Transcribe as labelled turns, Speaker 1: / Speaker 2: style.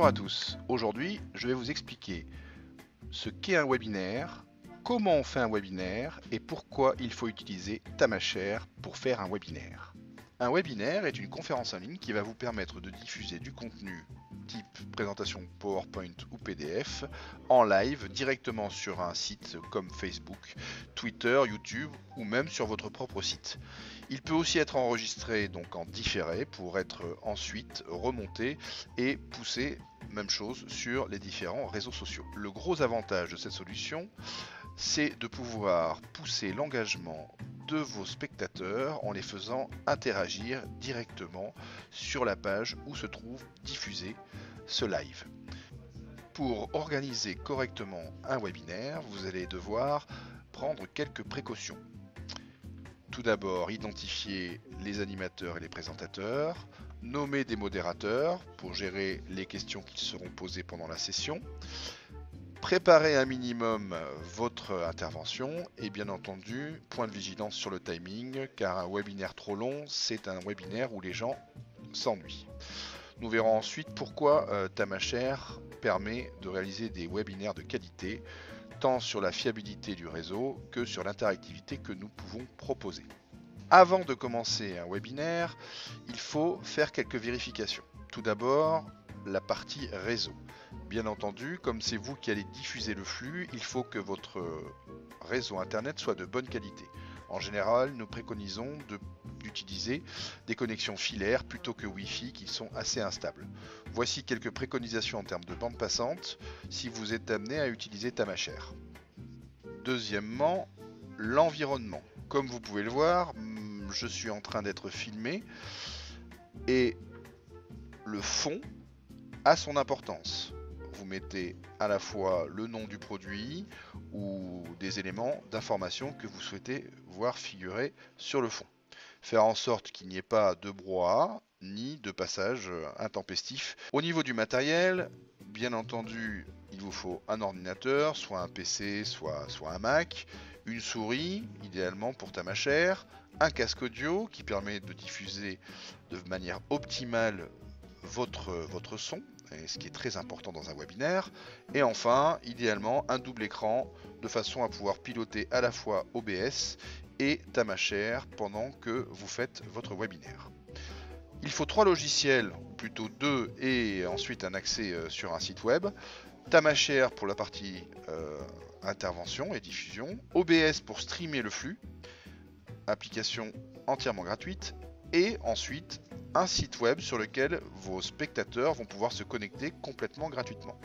Speaker 1: Bonjour à tous, aujourd'hui je vais vous expliquer ce qu'est un webinaire, comment on fait un webinaire et pourquoi il faut utiliser Tamashare pour faire un webinaire. Un webinaire est une conférence en ligne qui va vous permettre de diffuser du contenu type présentation PowerPoint ou PDF en live directement sur un site comme Facebook, Twitter, YouTube ou même sur votre propre site. Il peut aussi être enregistré donc en différé pour être ensuite remonté et poussé même chose sur les différents réseaux sociaux. Le gros avantage de cette solution, c'est de pouvoir pousser l'engagement de vos spectateurs en les faisant interagir directement sur la page où se trouve diffusé ce live. Pour organiser correctement un webinaire, vous allez devoir prendre quelques précautions. Tout d'abord, identifier les animateurs et les présentateurs, nommer des modérateurs pour gérer les questions qui seront posées pendant la session, préparer un minimum votre intervention et bien entendu, point de vigilance sur le timing car un webinaire trop long, c'est un webinaire où les gens s'ennuient. Nous verrons ensuite pourquoi euh, Tamashare permet de réaliser des webinaires de qualité, tant sur la fiabilité du réseau que sur l'interactivité que nous pouvons proposer. Avant de commencer un webinaire, il faut faire quelques vérifications. Tout d'abord, la partie réseau. Bien entendu, comme c'est vous qui allez diffuser le flux, il faut que votre réseau Internet soit de bonne qualité. En général, nous préconisons d'utiliser des connexions filaires plutôt que Wi-Fi qui sont assez instables. Voici quelques préconisations en termes de bande passante si vous êtes amené à utiliser Tamashare. Deuxièmement, l'environnement. Comme vous pouvez le voir, mm, je suis en train d'être filmé et le fond a son importance vous mettez à la fois le nom du produit ou des éléments d'information que vous souhaitez voir figurer sur le fond. Faire en sorte qu'il n'y ait pas de brouhaha ni de passage intempestif. Au niveau du matériel, bien entendu, il vous faut un ordinateur, soit un PC, soit, soit un Mac, une souris, idéalement pour ta machère, un casque audio qui permet de diffuser de manière optimale votre, votre son ce qui est très important dans un webinaire. Et enfin, idéalement, un double écran de façon à pouvoir piloter à la fois OBS et Tamashare pendant que vous faites votre webinaire. Il faut trois logiciels, plutôt deux, et ensuite un accès euh, sur un site web. Tamashare pour la partie euh, intervention et diffusion, OBS pour streamer le flux, application entièrement gratuite, et ensuite un site web sur lequel vos spectateurs vont pouvoir se connecter complètement gratuitement.